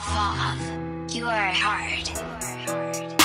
Fav, you are hard.